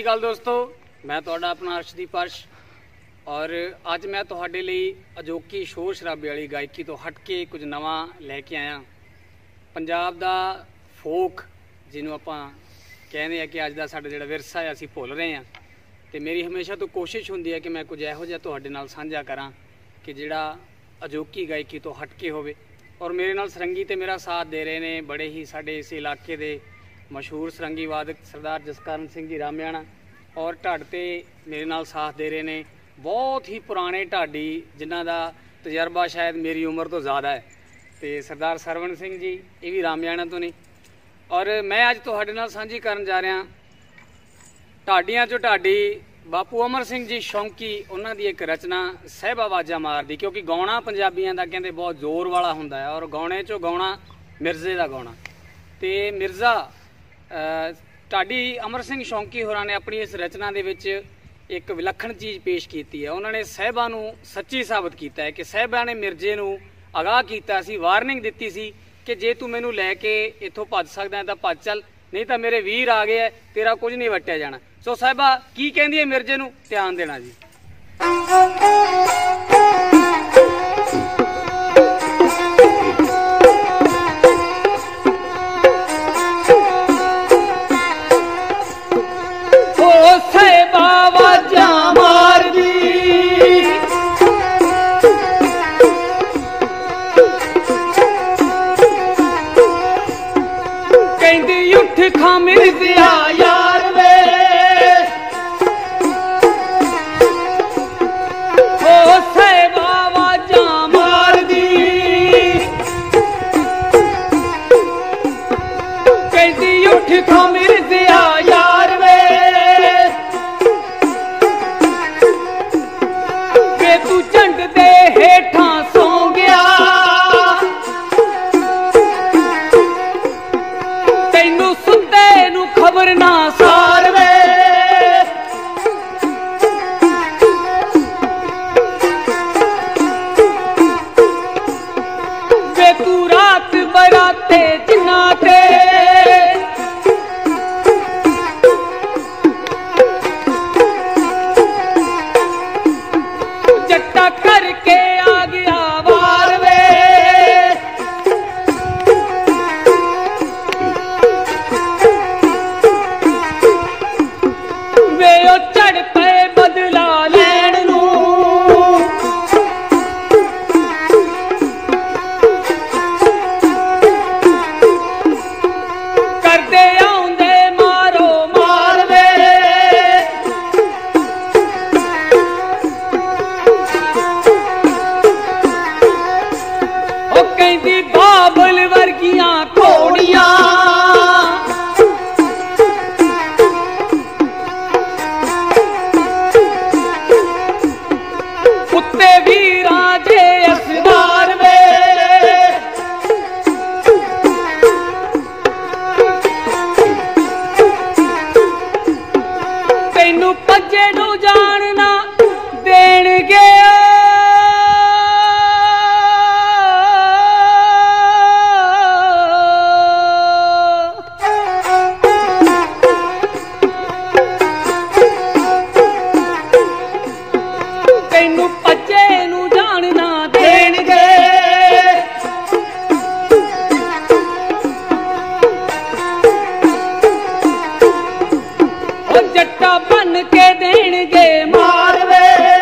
ਸ਼੍ਰੀ ਅਕਾਲ ਦੋਸਤੋ, ਮੈਂ ਤੁਹਾਡਾ ਆਪਣਾ ਅਰਸ਼ਦੀਪ ਅਰਸ਼ ਔਰ ਅੱਜ ਮੈਂ ਤੁਹਾਡੇ ਲਈ ਅਜੋਕੀ ਸ਼ੋਰ ਸ਼ਰਾਬੇ ਵਾਲੀ ਗਾਇਕੀ ਤੋਂ ਹਟ ਕੇ ਕੁਝ ਨਵਾਂ ਲੈ ਕੇ ਆਇਆ। ਪੰਜਾਬ ਦਾ ਫੋਕ, ਜਿਹਨੂੰ ਆਪਾਂ ਕਹਿੰਦੇ ਆ ਕਿ ਅੱਜ ਦਾ ਸਾਡਾ ਜਿਹੜਾ ਵਿਰਸਾ ਹੈ ਅਸੀਂ ਭੁੱਲ ਰਹੇ ਹਾਂ ਤੇ ਮੇਰੀ ਹਮੇਸ਼ਾ ਤੋਂ ਕੋਸ਼ਿਸ਼ ਹੁੰਦੀ ਹੈ ਕਿ ਮੈਂ ਕੁਝ ਇਹੋ ਜਿਹਾ ਤੁਹਾਡੇ ਨਾਲ ਸਾਂਝਾ ਕਰਾਂ ਕਿ ਜਿਹੜਾ ਅਜੋਕੀ ਗਾਇਕੀ ਤੋਂ ਹਟ ਕੇ ਹੋਵੇ। ਔਰ ਮੇਰੇ ਨਾਲ ਸਰੰਗੀ ਤੇ ਮੇਰਾ ਸਾਥ ਦੇ ਰਹੇ ਨੇ ਬੜੇ ਹੀ ਸਾਡੇ ਇਸ ਇਲਾਕੇ ਦੇ ਮਸ਼ਹੂਰ ਸਰੰਗੀ ਵਾਦਕ ਸਰਦਾਰ ਜਸਕਰਨ ਸਿੰਘ ਜੀ ਰਾਮਿਆਣਾ ਔਰ ਢੱਡ ਤੇ ਮੇਰੇ ਨਾਲ ਸਾਥ ਦੇ ਰਹੇ ਨੇ। ਬਹੁਤ ਹੀ ਪੁਰਾਣੇ ਢਾਡੀ ਜਿਨ੍ਹਾਂ ਦਾ ਤਜਰਬਾ ਸ਼ਾਇਦ ਮੇਰੀ ਉਮਰ ਤੋਂ ਜ਼ਿਆਦਾ ਹੈ। ਤੇ ਸਰਦਾਰ ਸਰਵਣ ਸਿੰਘ ਜੀ, ਇਹ ਵੀ ਰਾਮਿਆਣਾ ਤੋਂ ਨੇ। ਔਰ ਮੈਂ ਅੱਜ ਤੁਹਾਡੇ ਨਾਲ ਸਾਂਝੀ ਕਰਨ ਜਾ ਰਿਹਾ ਢਾਡੀਆਂ ਚੋਂ ਢਾਡੀ ਬਾਪੂ ਅਮਰ ਸਿੰਘ ਜੀ ਸ਼ੌਂਕੀ, ਉਹਨਾਂ ਦੀ ਇੱਕ ਰਚਨਾ ਸਹਿਬਾ ਆਵਾਜ਼ਾਂ ਮਾਰਦੀ ਕਿਉਂਕਿ ਗਾਉਣਾ ਪੰਜਾਬੀਆਂ ਦਾ ਕਹਿੰਦੇ ਬਹੁਤ ਜ਼ੋਰ ਵਾਲਾ ਹੁੰਦਾ ਹੈ ਔਰ ਗਾਉਣੇ ਚੋਂ ਗਾਉਣਾ ਮਿਰਜ਼ੇ ਦਾ ਗਾਉਣਾ। ਤੇ ਮਿਰਜ਼ਾ ਢਾਡੀ ਅਮਰ ਸਿੰਘ ਸ਼ੌਂਕੀ ਹੋਰਾਂ ਨੇ ਆਪਣੀ ਇਸ ਰਚਨਾ ਦੇ ਵਿੱਚ ਇੱਕ ਵਿਲੱਖਣ ਚੀਜ਼ ਪੇਸ਼ ਕੀਤੀ ਹੈ। ਉਹਨਾਂ ਨੇ ਸਹਿਬਾ ਨੂੰ ਸੱਚੀ ਸਾਬਤ ਕੀਤਾ ਹੈ ਕਿ ਸਹਿਬਾ ਨੇ ਮਿਰਜ਼ੇ ਨੂੰ ਅਗਾਹ ਕੀਤਾ ਸੀ, ਵਾਰਨਿੰਗ ਦਿੱਤੀ ਸੀ ਕਿ ਜੇ ਤੂੰ ਮੈਨੂੰ ਲੈ ਕੇ ਇੱਥੋਂ ਭੱਜ ਸਕਦਾ ਤਾਂ ਭੱਜ ਚੱਲ, ਨਹੀਂ ਤਾਂ ਮੇਰੇ ਵੀਰ ਆ ਗਏ ਹੈ, ਤੇਰਾ ਕੁਝ ਨਹੀਂ ਵਟਿਆ ਜਾਣਾ। ਸੋ ਸਾਹਿਬਾ, ਕੀ ਕਹਿੰਦੀ ਹੈ ਮਿਰਜ਼ੇ ਨੂੰ? ਧਿਆਨ ਦੇਣਾ ਜੀ। ਸਾਹਿਬਾ ਵਾਜਾਂ ਮਾਰਦੀ ਕਹਿੰਦੀ ਉੱਠ ਖਾ ਮਿਰਜ਼ਿਆ ਯਾਰ ਵੇ ਓ ਸਹਿਬਾ ਵਾਜਾਂ ਮਾਰਦੀ ਕਹਿੰਦੀ ਉੱਠ ਖਾ ਮਿਰਜ਼ਿਆ ਉਹ ਜੱਟਾ ਬਨ ਕੇ ਦੇਣਗੇ ਮਾਰਵੇ।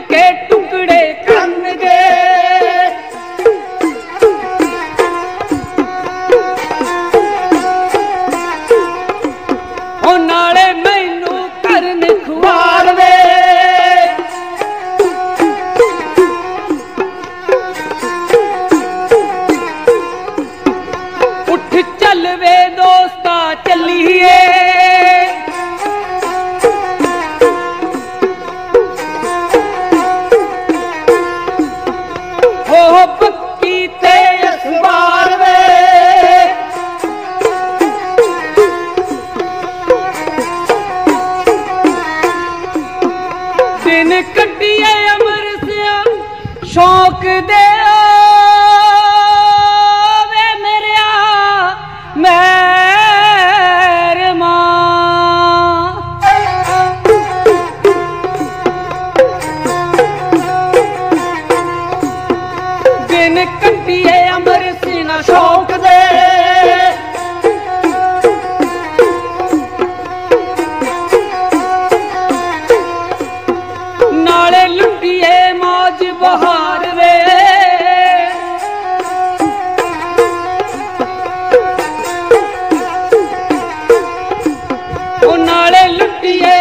ਕੇ ਟੁਕੜੇ ਕਰਨਗੇ ਉਹ ਨਾਲੇ ਮੈਨੂੰ ਕਰਨ ਖੁਆਰਵੇ। ਉੱਠ ਚੱਲ ਦੋਸਤਾ ਚੱਲੀਏ। உன்னாலே லுட்டியே